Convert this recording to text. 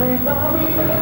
We've